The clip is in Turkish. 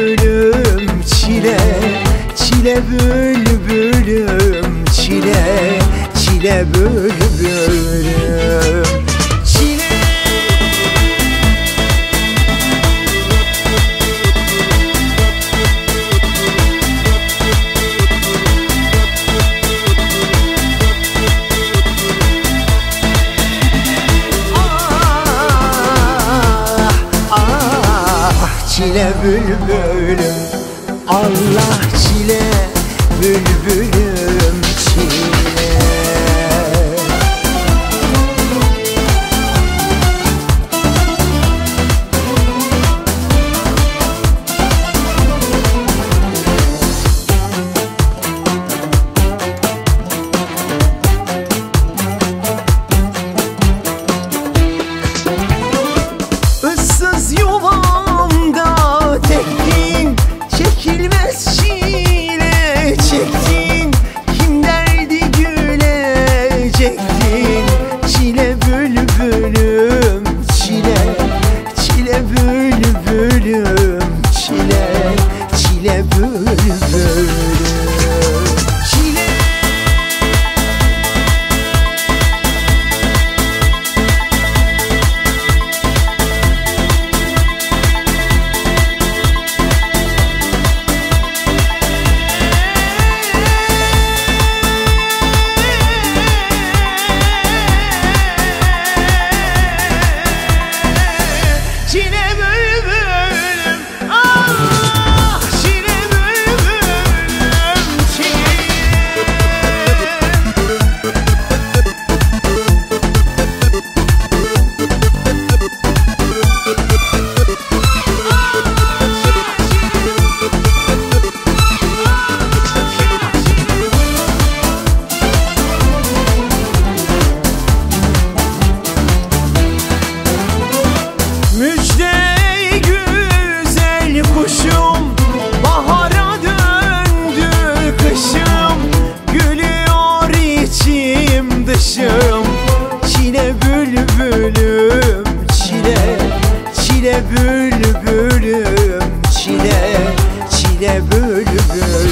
bülbülüm çile Çile bülbülüm çile Çile bülbül çile bülbülüm. Allah çile bülbülüm çile Çile bülbülüm bülbülüm çile Çile bülbülüm çile Çile bülbülüm